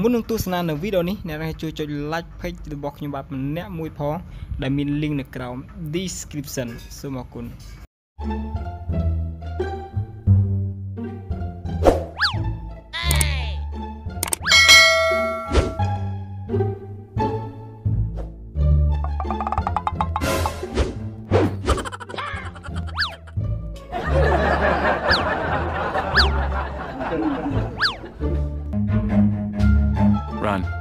មុននឹងទស្សនានៅវីដេអូនេះអ្នកនឹងជួយចុច like page របស់ខ្ញុំបាទម្នាក់មួយផងដែលមាន link នៅក្រោម description សូមអរគុណ Run.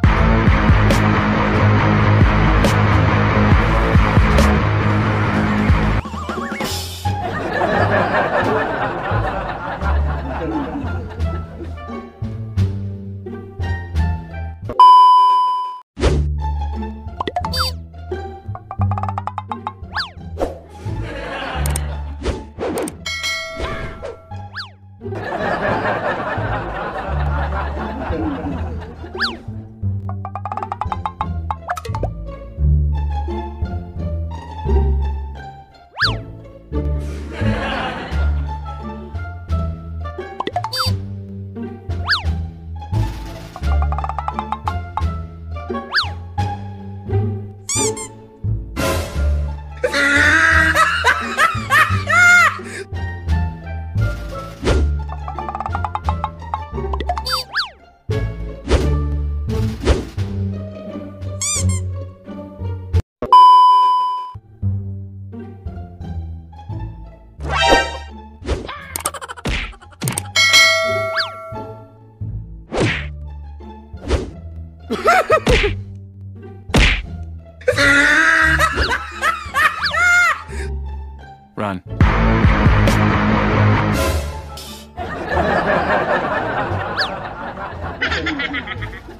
Run.